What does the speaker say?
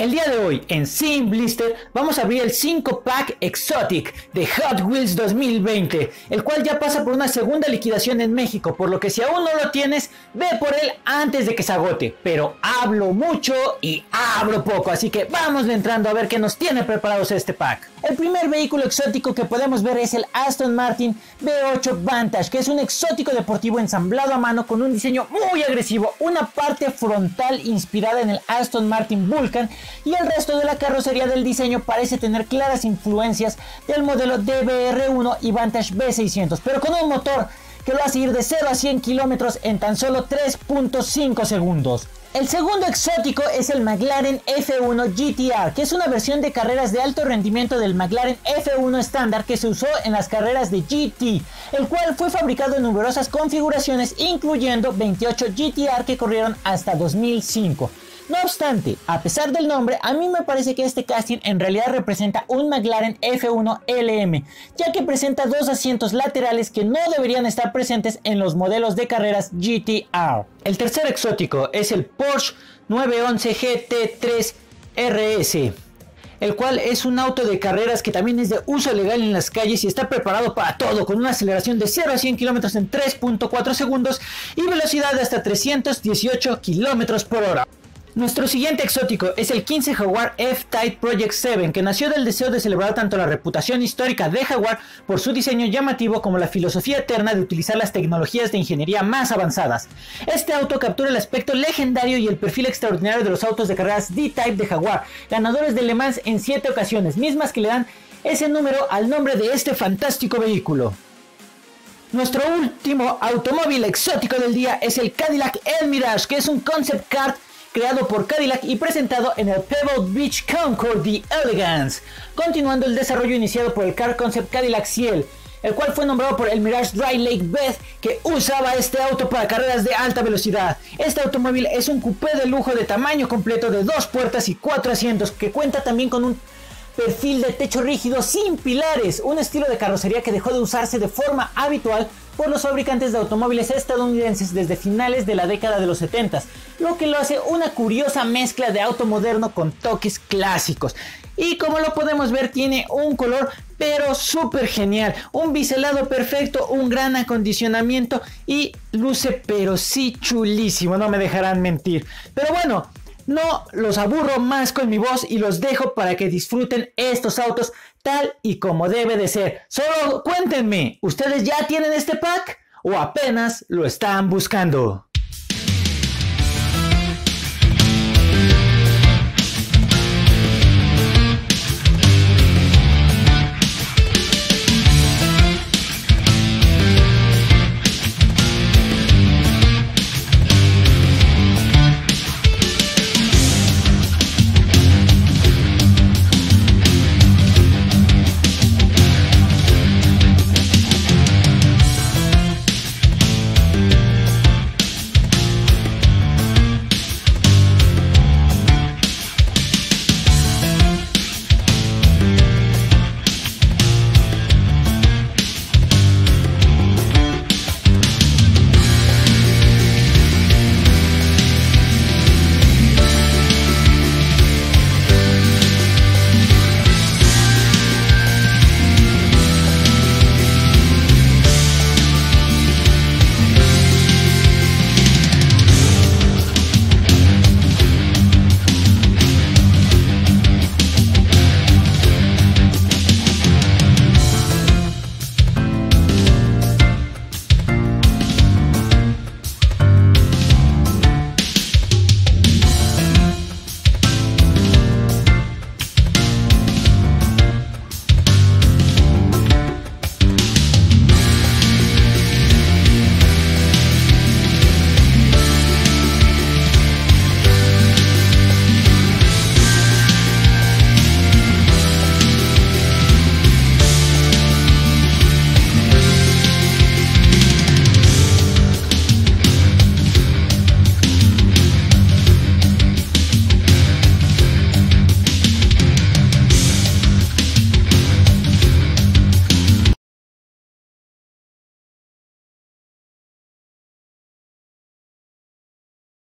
El día de hoy en Sim Blister vamos a abrir el 5 pack Exotic de Hot Wheels 2020, el cual ya pasa por una segunda liquidación en México, por lo que si aún no lo tienes, ve por él antes de que se agote. Pero hablo mucho y hablo poco, así que vamos entrando a ver qué nos tiene preparados este pack. El primer vehículo exótico que podemos ver es el Aston Martin V8 Vantage, que es un exótico deportivo ensamblado a mano con un diseño muy agresivo, una parte frontal inspirada en el Aston Martin Vulcan y el resto de la carrocería del diseño parece tener claras influencias del modelo DBR1 y Vantage B600, pero con un motor que lo hace ir de 0 a 100 kilómetros en tan solo 3.5 segundos. El segundo exótico es el McLaren F1 GTR, que es una versión de carreras de alto rendimiento del McLaren F1 estándar que se usó en las carreras de GT, el cual fue fabricado en numerosas configuraciones, incluyendo 28 GTR que corrieron hasta 2005. No obstante, a pesar del nombre, a mí me parece que este casting en realidad representa un McLaren F1 LM, ya que presenta dos asientos laterales que no deberían estar presentes en los modelos de carreras GTR. El tercer exótico es el Porsche 911 GT3 RS el cual es un auto de carreras que también es de uso legal en las calles y está preparado para todo, con una aceleración de 0 a 100 km en 3.4 segundos y velocidad de hasta 318 km por hora. Nuestro siguiente exótico es el 15 Jaguar F-Type Project 7, que nació del deseo de celebrar tanto la reputación histórica de Jaguar por su diseño llamativo como la filosofía eterna de utilizar las tecnologías de ingeniería más avanzadas. Este auto captura el aspecto legendario y el perfil extraordinario de los autos de carreras D-Type de Jaguar, ganadores de Le Mans en 7 ocasiones, mismas que le dan ese número al nombre de este fantástico vehículo. Nuestro último automóvil exótico del día es el Cadillac El Mirage, que es un concept car creado por Cadillac y presentado en el Pebble Beach Concord The Elegance, continuando el desarrollo iniciado por el Car Concept Cadillac Ciel, el cual fue nombrado por el Mirage Dry Lake Beth que usaba este auto para carreras de alta velocidad. Este automóvil es un coupé de lujo de tamaño completo de dos puertas y cuatro asientos que cuenta también con un perfil de techo rígido sin pilares, un estilo de carrocería que dejó de usarse de forma habitual por los fabricantes de automóviles estadounidenses desde finales de la década de los 70, lo que lo hace una curiosa mezcla de auto moderno con toques clásicos. Y como lo podemos ver tiene un color pero súper genial, un biselado perfecto, un gran acondicionamiento y luce pero sí chulísimo, no me dejarán mentir. Pero bueno, no los aburro más con mi voz y los dejo para que disfruten estos autos tal y como debe de ser. Solo cuéntenme, ¿ustedes ya tienen este pack o apenas lo están buscando?